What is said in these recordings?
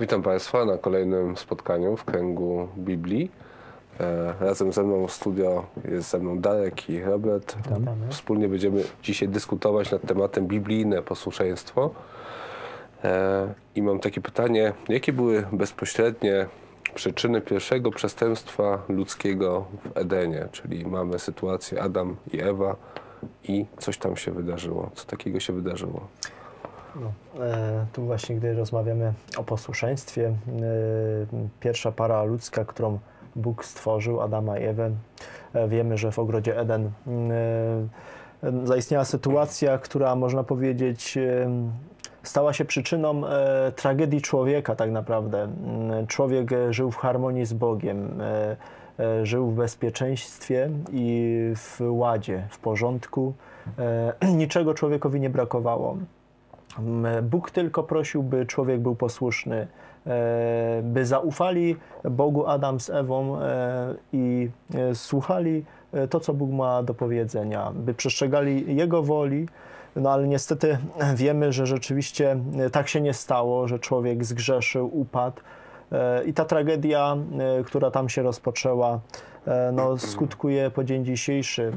Witam Państwa na kolejnym spotkaniu w kręgu Biblii. E, razem ze mną w studio jest ze mną Darek i Robert. Witamy. Wspólnie będziemy dzisiaj dyskutować nad tematem biblijne posłuszeństwo. E, I mam takie pytanie, jakie były bezpośrednie przyczyny pierwszego przestępstwa ludzkiego w Edenie? Czyli mamy sytuację Adam i Ewa i coś tam się wydarzyło. Co takiego się wydarzyło? No, e, tu właśnie, gdy rozmawiamy o posłuszeństwie, e, pierwsza para ludzka, którą Bóg stworzył, Adama i Ewę, e, wiemy, że w ogrodzie Eden zaistniała sytuacja, która można powiedzieć stała się przyczyną tragedii człowieka tak naprawdę. Człowiek żył w harmonii z Bogiem, żył w bezpieczeństwie i w ładzie, w porządku. Niczego człowiekowi nie brakowało. Mm, Bóg tylko prosił, by człowiek był posłuszny, e, by zaufali Bogu Adam z Ewą e, i e, słuchali to, co Bóg ma do powiedzenia, by przestrzegali Jego woli. No ale niestety wiemy, że rzeczywiście tak się nie stało, że człowiek zgrzeszył, upadł. I ta tragedia, która tam się rozpoczęła, no, skutkuje po dzień dzisiejszy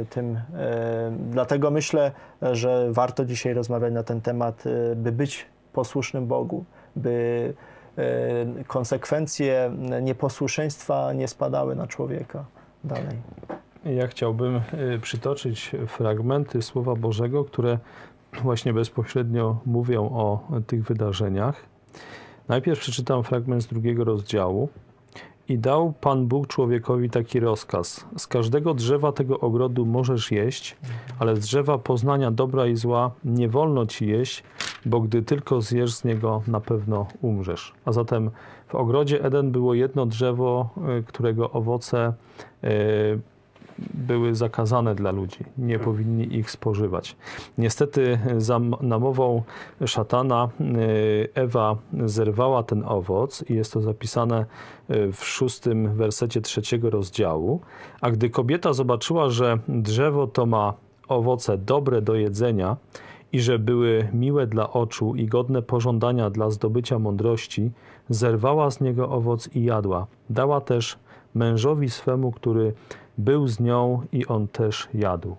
e, tym. e, Dlatego myślę, że warto dzisiaj rozmawiać na ten temat, e, by być posłusznym Bogu, by e, konsekwencje nieposłuszeństwa nie spadały na człowieka dalej. Ja chciałbym przytoczyć fragmenty Słowa Bożego, które właśnie bezpośrednio mówią o tych wydarzeniach. Najpierw przeczytam fragment z drugiego rozdziału. I dał Pan Bóg człowiekowi taki rozkaz: Z każdego drzewa tego ogrodu możesz jeść, ale z drzewa poznania dobra i zła nie wolno ci jeść, bo gdy tylko zjesz z niego, na pewno umrzesz. A zatem w ogrodzie Eden było jedno drzewo, y, którego owoce y, były zakazane dla ludzi. Nie powinni ich spożywać. Niestety za namową szatana y, Ewa zerwała ten owoc i jest to zapisane y, w szóstym wersecie trzeciego rozdziału. A gdy kobieta zobaczyła, że drzewo to ma owoce dobre do jedzenia i że były miłe dla oczu i godne pożądania dla zdobycia mądrości, zerwała z niego owoc i jadła. Dała też mężowi swemu, który był z nią i on też jadł.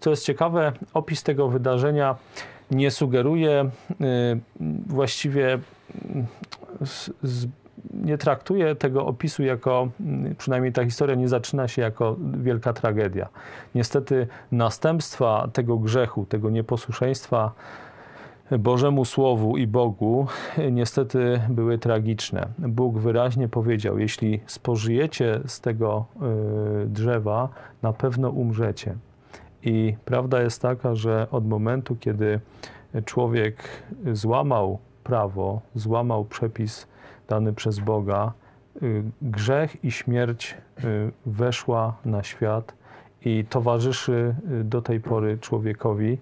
Co jest ciekawe, opis tego wydarzenia nie sugeruje y, właściwie y, z, z, nie traktuje tego opisu jako, y, przynajmniej ta historia nie zaczyna się jako wielka tragedia. Niestety następstwa tego grzechu, tego nieposłuszeństwa Bożemu Słowu i Bogu niestety były tragiczne. Bóg wyraźnie powiedział: Jeśli spożyjecie z tego y, drzewa, na pewno umrzecie. I prawda jest taka, że od momentu, kiedy człowiek złamał prawo, złamał przepis dany przez Boga, y, grzech i śmierć y, weszła na świat i towarzyszy do tej pory człowiekowi.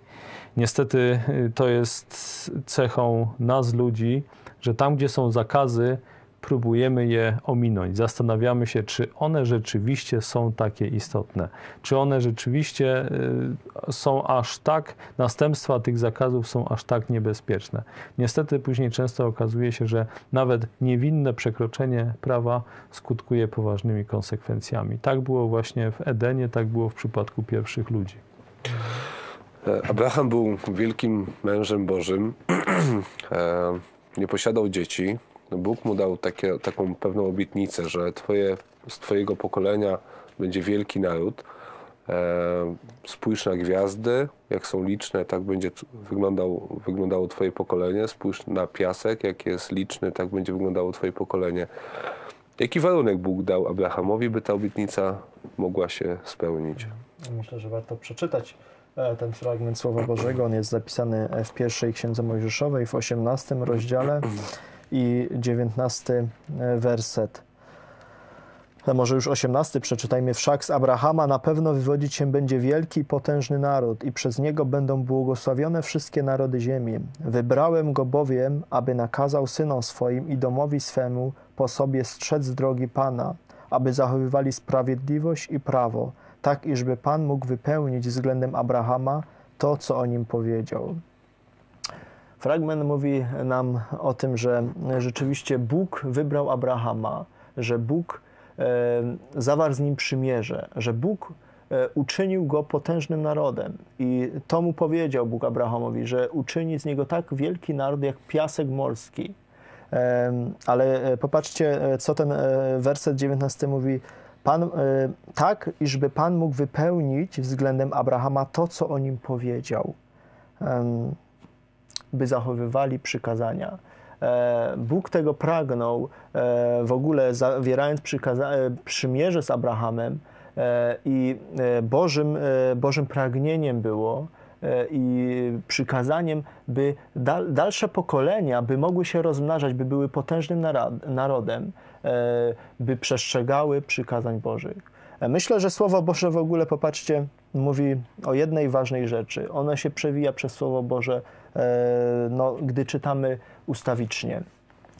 Niestety to jest cechą nas, ludzi, że tam, gdzie są zakazy, próbujemy je ominąć. Zastanawiamy się, czy one rzeczywiście są takie istotne, czy one rzeczywiście są aż tak, następstwa tych zakazów są aż tak niebezpieczne. Niestety później często okazuje się, że nawet niewinne przekroczenie prawa skutkuje poważnymi konsekwencjami. Tak było właśnie w Edenie, tak było w przypadku pierwszych ludzi. Abraham był wielkim mężem Bożym, nie posiadał dzieci. Bóg mu dał takie, taką pewną obietnicę, że twoje, z Twojego pokolenia będzie wielki naród. Spójrz na gwiazdy, jak są liczne, tak będzie wyglądał, wyglądało Twoje pokolenie. Spójrz na piasek, jak jest liczny, tak będzie wyglądało Twoje pokolenie. Jaki warunek Bóg dał Abrahamowi, by ta obietnica mogła się spełnić? Myślę, że warto przeczytać ten fragment Słowa Bożego. On jest zapisany w pierwszej Księdze Mojżeszowej w 18 rozdziale i 19 werset. Może już 18 przeczytajmy. Wszak z Abrahama na pewno wywodzić się będzie wielki i potężny naród i przez niego będą błogosławione wszystkie narody ziemi. Wybrałem go bowiem, aby nakazał synom swoim i domowi swemu po sobie strzec drogi Pana, aby zachowywali sprawiedliwość i prawo, tak iżby Pan mógł wypełnić względem Abrahama to, co o nim powiedział. Fragment mówi nam o tym, że rzeczywiście Bóg wybrał Abrahama, że Bóg e, zawarł z nim przymierze, że Bóg e, uczynił go potężnym narodem. I to mu powiedział Bóg Abrahamowi, że uczyni z niego tak wielki naród jak piasek morski. Ale popatrzcie, co ten werset 19 mówi. Pan, tak, iżby Pan mógł wypełnić względem Abrahama to, co o nim powiedział by zachowywali przykazania. E, Bóg tego pragnął, e, w ogóle zawierając e, przymierze z Abrahamem i Bożym, Bożym pragnieniem było i przykazaniem, by dalsze pokolenia by mogły się rozmnażać, by były potężnym narodem, by przestrzegały przykazań Bożych. Myślę, że Słowo Boże w ogóle, popatrzcie, mówi o jednej ważnej rzeczy. Ono się przewija przez Słowo Boże, no, gdy czytamy ustawicznie.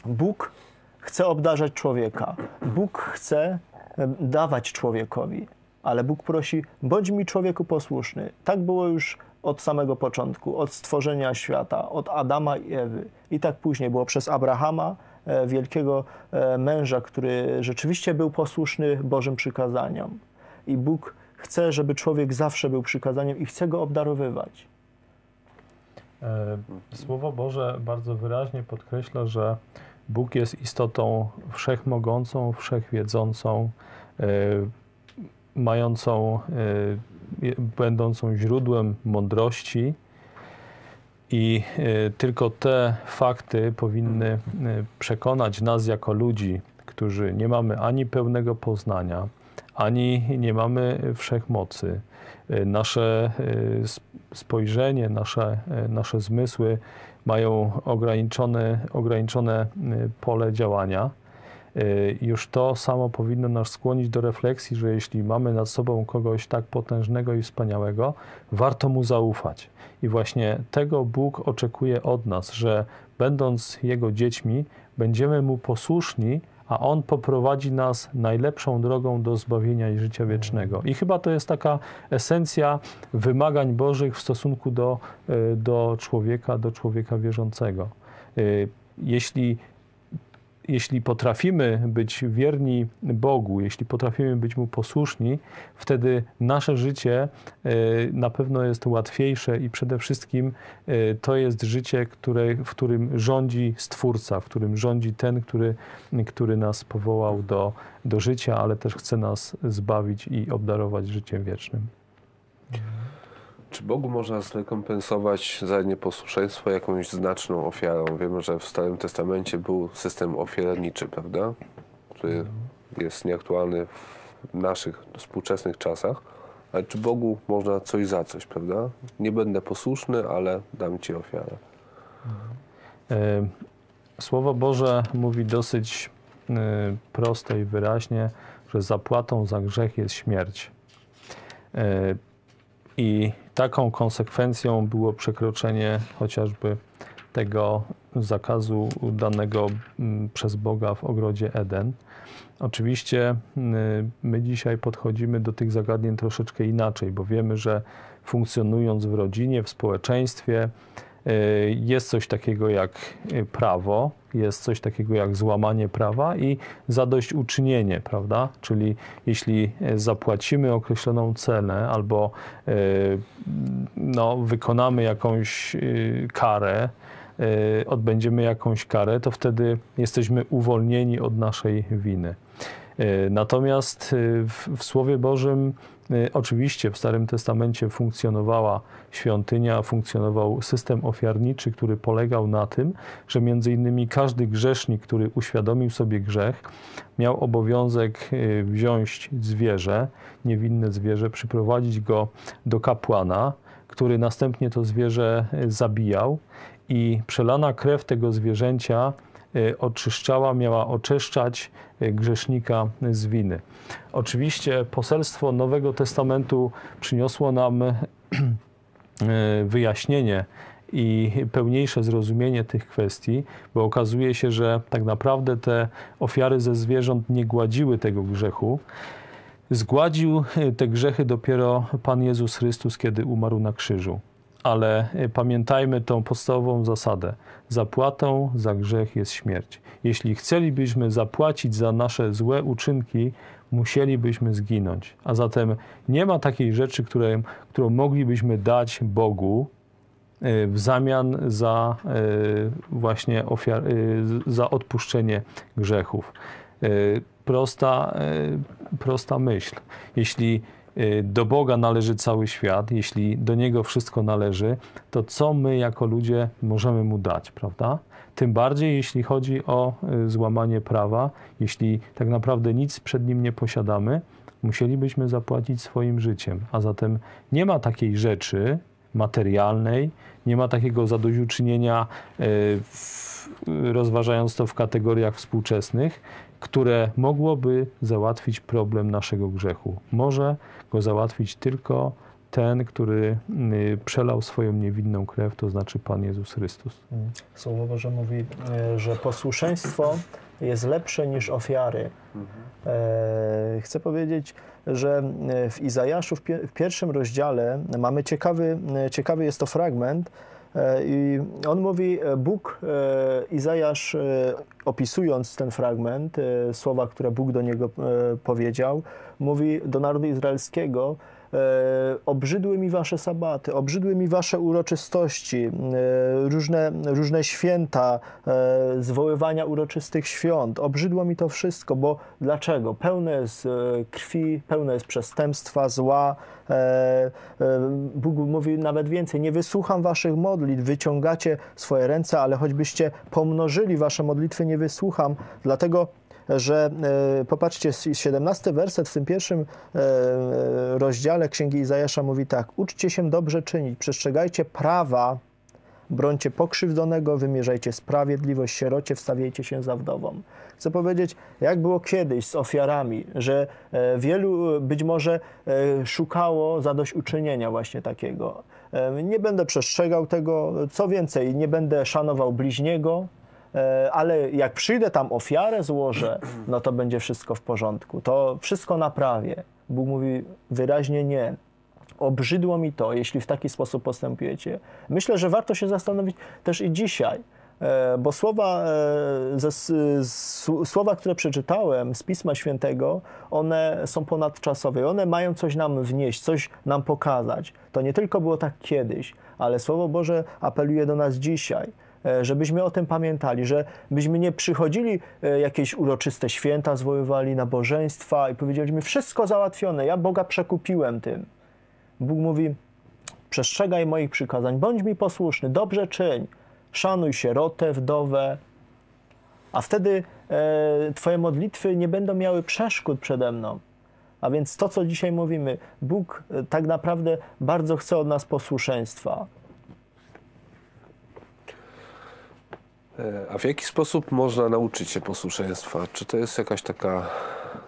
Bóg chce obdarzać człowieka. Bóg chce e, dawać człowiekowi, ale Bóg prosi, bądź mi człowieku posłuszny. Tak było już od samego początku, od stworzenia świata, od Adama i Ewy. I tak później było przez Abrahama, e, wielkiego męża, który rzeczywiście był posłuszny Bożym przykazaniom. I Bóg chce, żeby człowiek zawsze był przykazaniem i chce go obdarowywać. E, Słowo Boże bardzo wyraźnie podkreśla, że Bóg jest istotą wszechmogącą, wszechwiedzącą, e, mającą, e, będącą źródłem mądrości. I tylko te fakty powinny przekonać nas jako ludzi, którzy nie mamy ani pełnego poznania, ani nie mamy wszechmocy. Nasze e, spojrzenie, nasze, e, nasze zmysły mają ograniczone, ograniczone pole działania. Już to samo powinno nas skłonić do refleksji, że jeśli mamy nad sobą kogoś tak potężnego i wspaniałego, warto mu zaufać. I właśnie tego Bóg oczekuje od nas, że będąc Jego dziećmi, będziemy Mu posłuszni, a On poprowadzi nas najlepszą drogą do zbawienia i życia wiecznego. I chyba to jest taka esencja wymagań Bożych w stosunku do, e, do człowieka, do człowieka wierzącego. E, jeśli jeśli potrafimy być wierni Bogu, jeśli potrafimy być Mu posłuszni, wtedy nasze życie e, na pewno jest łatwiejsze i przede wszystkim e, to jest życie, które, w którym rządzi Stwórca, w którym rządzi ten, który, który nas powołał do, do życia, ale też chce nas zbawić i obdarować życiem wiecznym. Czy Bogu można zrekompensować za nieposłuszeństwo jakąś znaczną ofiarą? Wiemy, że w Starym Testamencie był system ofiarniczy, prawda? Który jest nieaktualny w naszych współczesnych czasach. Ale czy Bogu można coś za coś, prawda? Nie będę posłuszny, ale dam Ci ofiarę. E, Słowo Boże mówi dosyć e, prosto i wyraźnie, że zapłatą za grzech jest śmierć. I taką konsekwencją było przekroczenie chociażby tego zakazu danego mm, przez Boga w ogrodzie Eden. Oczywiście mm, my dzisiaj podchodzimy do tych zagadnień troszeczkę inaczej, bo wiemy, że funkcjonując w rodzinie, w społeczeństwie, jest coś takiego jak y, prawo, jest coś takiego jak złamanie prawa i zadośćuczynienie, prawda? Czyli jeśli e, zapłacimy określoną cenę albo e, no, wykonamy jakąś e, karę, odbędziemy jakąś karę, to wtedy jesteśmy uwolnieni od naszej winy. Natomiast w, w Słowie Bożym oczywiście w Starym Testamencie funkcjonowała świątynia, funkcjonował system ofiarniczy, który polegał na tym, że między innymi każdy grzesznik, który uświadomił sobie grzech, miał obowiązek y, wziąć zwierzę, niewinne zwierzę, przyprowadzić go do kapłana, który następnie to zwierzę y, zabijał i przelana krew tego zwierzęcia oczyszczała, miała oczyszczać y, grzesznika z winy. Oczywiście poselstwo Nowego Testamentu przyniosło nam y, wyjaśnienie i pełniejsze zrozumienie tych kwestii, bo okazuje się, że tak naprawdę te ofiary ze zwierząt nie gładziły tego grzechu. Zgładził te grzechy dopiero Pan Jezus Chrystus, kiedy umarł na krzyżu ale pamiętajmy tą podstawową zasadę. Zapłatą za grzech jest śmierć. Jeśli chcielibyśmy zapłacić za nasze złe uczynki, musielibyśmy zginąć. A zatem nie ma takiej rzeczy, którą moglibyśmy dać Bogu e, w zamian za e, właśnie ofiar, za odpuszczenie grzechów. Prosta, prosta myśl. Jeśli do Boga należy cały świat, jeśli do Niego wszystko należy, to co my jako ludzie możemy Mu dać, prawda? Tym bardziej, jeśli chodzi o y, złamanie prawa, jeśli tak naprawdę nic przed nim nie posiadamy, musielibyśmy zapłacić swoim życiem. A zatem nie ma takiej rzeczy materialnej, nie ma takiego zadośćuczynienia, y, rozważając to w kategoriach współczesnych, które mogłoby załatwić problem naszego grzechu. Może go załatwić tylko ten, który y, przelał swoją niewinną krew, to znaczy Pan Jezus Chrystus. Słowo Boże mówi, y, że posłuszeństwo jest lepsze niż ofiary. Mhm. E, chcę powiedzieć, że y, w Izajaszu w pierwszym rozdziale mamy ciekawy, ciekawy jest to fragment, i on mówi, e, Bóg, Izajasz opisując ten fragment, słowa, które Bóg do niego powiedział, mówi do narodu izraelskiego, E, obrzydły mi wasze sabaty, obrzydły mi wasze uroczystości, e, różne, różne święta, e, zwoływania uroczystych świąt. Obrzydło mi to wszystko, bo dlaczego? Pełne jest krwi, pełne jest przestępstwa, zła. Bóg mówi nawet więcej, nie wysłucham waszych modlitw, wyciągacie swoje ręce, ale choćbyście pomnożyli wasze modlitwy, nie wysłucham. Dlatego że e, popatrzcie, 17 werset w tym pierwszym e, rozdziale Księgi Izajasza mówi tak: Uczcie się dobrze czynić, przestrzegajcie prawa, brońcie pokrzywdzonego, wymierzajcie sprawiedliwość sierocie, wstawiajcie się za wdową. Chcę powiedzieć, jak było kiedyś z ofiarami, że e, wielu być może szukało zadośćuczynienia właśnie takiego. Nie będę przestrzegał tego, co więcej, nie będę szanował bliźniego, E, ale jak przyjdę tam ofiarę złożę, no to będzie wszystko w porządku. To wszystko naprawię. Bóg mówi wyraźnie nie. Obrzydło mi to, jeśli w taki sposób postępujecie. Myślę, że warto się zastanowić też i dzisiaj, e, bo słowa, e, słowa, które przeczytałem z Pisma Świętego, one są ponadczasowe. One mają coś nam wnieść, coś nam pokazać. To nie tylko było tak kiedyś, ale Słowo Boże apeluje do nas dzisiaj E, żebyśmy o tym pamiętali, że byśmy nie przychodzili e, jakieś uroczyste święta, zwoływali nabożeństwa i powiedzieliśmy, wszystko załatwione, ja Boga przekupiłem tym. Bóg mówi, przestrzegaj moich przykazań, bądź mi posłuszny, dobrze czyń, szanuj sierotę, wdowę, a wtedy e, Twoje modlitwy nie będą miały przeszkód przede mną. A więc to, co dzisiaj mówimy, Bóg e, tak naprawdę bardzo chce od nas posłuszeństwa. A w jaki sposób można nauczyć się posłuszeństwa? Czy to jest jakaś taka,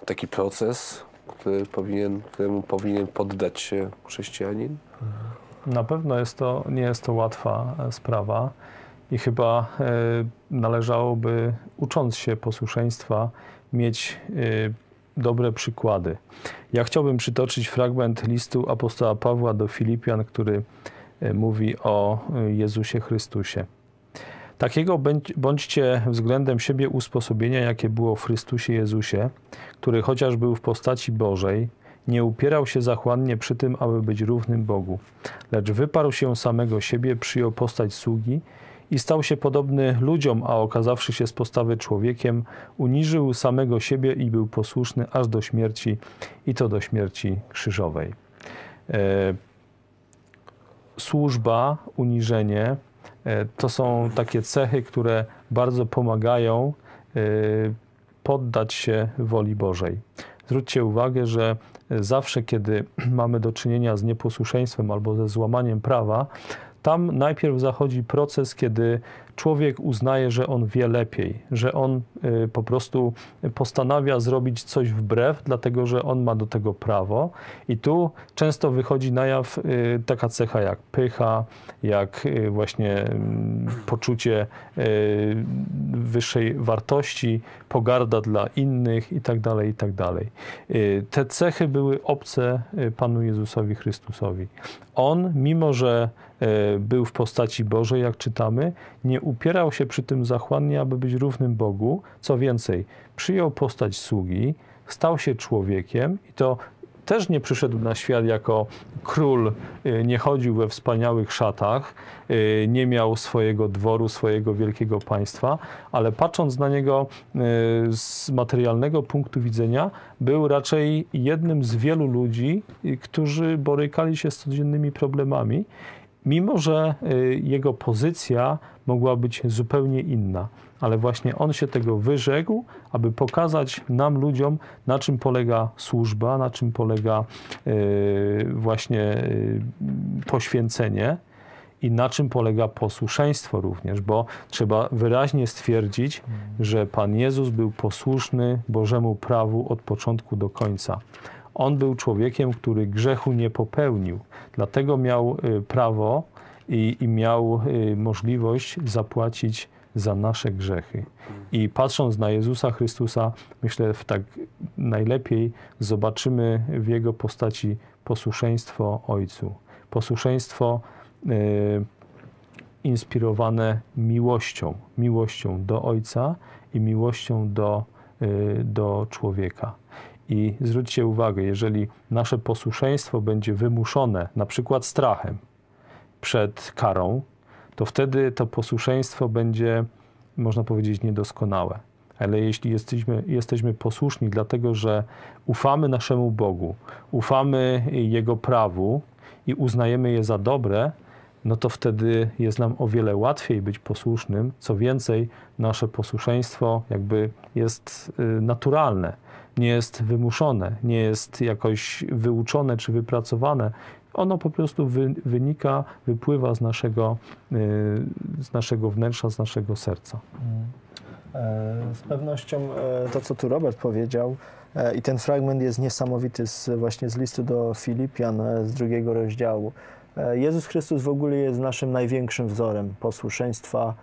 taki proces, który powinien, któremu powinien poddać się chrześcijanin? Na pewno jest to, nie jest to łatwa e, sprawa i chyba e, należałoby, ucząc się posłuszeństwa, mieć dobre przykłady. Ja chciałbym przytoczyć fragment listu apostoła Pawła do Filipian, który mówi o Jezusie Chrystusie. Takiego bądźcie względem siebie usposobienia, jakie było w Chrystusie Jezusie, który chociaż był w postaci Bożej, nie upierał się zachłannie przy tym, aby być równym Bogu, lecz wyparł się samego siebie, przyjął postać sługi i stał się podobny ludziom, a okazawszy się z postawy człowiekiem, uniżył samego siebie i był posłuszny aż do śmierci, i to do śmierci krzyżowej. E, służba, uniżenie, to są takie cechy, które bardzo pomagają e, poddać się woli Bożej. Zwróćcie uwagę, że zawsze, kiedy mamy do czynienia z nieposłuszeństwem albo ze złamaniem prawa, tam najpierw zachodzi proces, kiedy człowiek uznaje, że on wie lepiej, że on y, po prostu postanawia zrobić coś wbrew, dlatego że on ma do tego prawo. I tu często wychodzi na jaw y, taka cecha jak pycha, jak y, właśnie mm, poczucie wyższej wartości, pogarda dla innych itd. Tak itd. Tak te cechy były obce Panu Jezusowi Chrystusowi. On, mimo że był w postaci Bożej, jak czytamy, nie upierał się przy tym zachłannie, aby być równym Bogu. Co więcej, przyjął postać sługi, stał się człowiekiem i to też nie przyszedł na świat jako król, y, nie chodził we wspaniałych szatach, y, nie miał swojego dworu, swojego wielkiego państwa, ale patrząc na niego y, z materialnego punktu widzenia, był raczej jednym z wielu ludzi, którzy borykali się z codziennymi problemami, mimo że jego pozycja mogła być zupełnie inna ale właśnie on się tego wyrzekł, aby pokazać nam, ludziom, na czym polega służba, na czym polega yy, właśnie yy, poświęcenie i na czym polega posłuszeństwo również, bo trzeba wyraźnie stwierdzić, że Pan Jezus był posłuszny Bożemu prawu od początku do końca. On był człowiekiem, który grzechu nie popełnił, dlatego miał y, prawo i, i miał y, możliwość zapłacić za nasze grzechy. I patrząc na Jezusa Chrystusa, myślę, w tak najlepiej zobaczymy w Jego postaci posłuszeństwo Ojcu. Posłuszeństwo y, inspirowane miłością, miłością do Ojca i miłością do, y, do człowieka. I zwróćcie uwagę, jeżeli nasze posłuszeństwo będzie wymuszone na przykład strachem przed karą, to wtedy to posłuszeństwo będzie, można powiedzieć, niedoskonałe. Ale jeśli jesteśmy, jesteśmy posłuszni, dlatego że ufamy naszemu Bogu, ufamy Jego prawu i uznajemy je za dobre, no to wtedy jest nam o wiele łatwiej być posłusznym. Co więcej, nasze posłuszeństwo jakby jest y, naturalne, nie jest wymuszone, nie jest jakoś wyuczone czy wypracowane, ono po prostu wy, wynika, wypływa z naszego, y, z naszego wnętrza, z naszego serca. E, z pewnością e, to, co tu Robert powiedział, e, i ten fragment jest niesamowity z, właśnie z listu do Filipian z drugiego rozdziału. Jezus Chrystus w ogóle jest naszym największym wzorem posłuszeństwa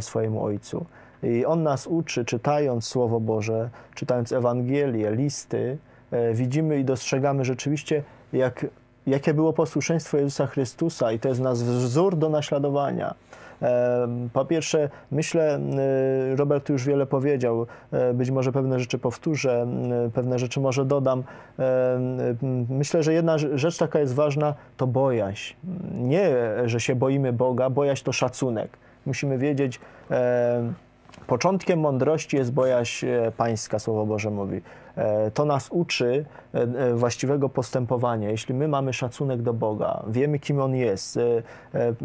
swojemu Ojcu. I On nas uczy, czytając Słowo Boże, czytając Ewangelię, listy, widzimy i dostrzegamy rzeczywiście, jak jakie było posłuszeństwo Jezusa Chrystusa i to jest nas wzór do naśladowania. Po pierwsze, myślę, y, Robert już wiele powiedział, e, być może pewne rzeczy powtórzę, pewne rzeczy może dodam. Myślę, że jedna rzecz taka jest ważna, to bojaźń. Nie, że się boimy Boga, bojaźń to szacunek. Musimy wiedzieć, Początkiem mądrości jest bojaźń e, pańska, Słowo Boże mówi. E, to nas uczy e, właściwego postępowania. Jeśli my mamy szacunek do Boga, wiemy kim On jest,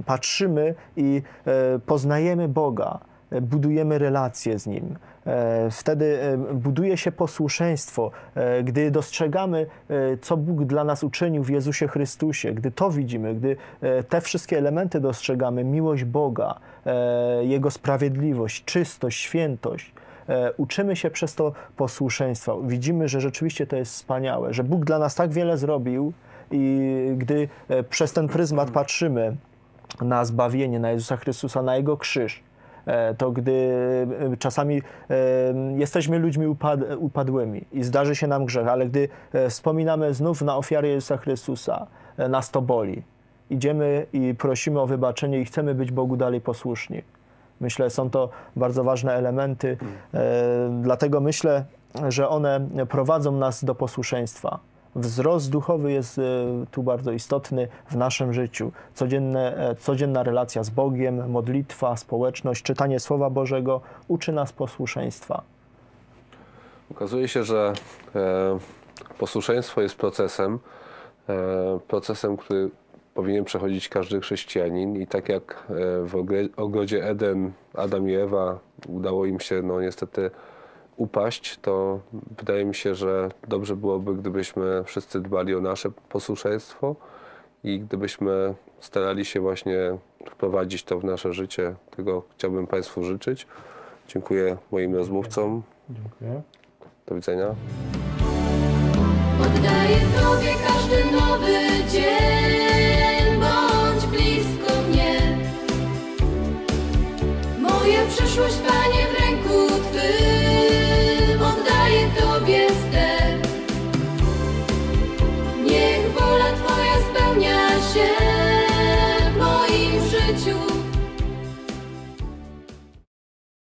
patrzymy i poznajemy Boga, budujemy relacje z Nim. Wtedy buduje się posłuszeństwo, gdy dostrzegamy, co Bóg dla nas uczynił w Jezusie Chrystusie, gdy to widzimy, gdy te wszystkie elementy dostrzegamy, miłość Boga, Jego sprawiedliwość, czystość, świętość, uczymy się przez to posłuszeństwa. Widzimy, że rzeczywiście to jest wspaniałe, że Bóg dla nas tak wiele zrobił i gdy przez ten pryzmat patrzymy na zbawienie, na Jezusa Chrystusa, na Jego krzyż, E, to gdy e, czasami e, jesteśmy ludźmi upadłymi i zdarzy się nam grzech, ale gdy wspominamy znów na ofiarę Jezusa Chrystusa, nas to boli. Idziemy i prosimy o wybaczenie i chcemy być Bogu dalej posłuszni. Myślę, są to bardzo ważne elementy, dlatego myślę, że one prowadzą nas do posłuszeństwa wzrost duchowy jest e, tu bardzo istotny w naszym życiu. Codzienne, e, codzienna relacja z Bogiem, modlitwa, społeczność, czytanie Słowa Bożego uczy nas posłuszeństwa. Okazuje się, że e, posłuszeństwo jest procesem, procesem, który powinien przechodzić każdy chrześcijanin i tak jak w ogrodzie Eden Adam i Ewa udało im się no niestety upaść, to wydaje mi się, że dobrze byłoby, gdybyśmy wszyscy dbali o nasze posłuszeństwo i gdybyśmy starali się właśnie wprowadzić to w nasze życie. Tego chciałbym Państwu życzyć. Dziękuję moim rozmówcom. Dziękuję. Do widzenia. Oddaję Tobie każdy nowy dzień.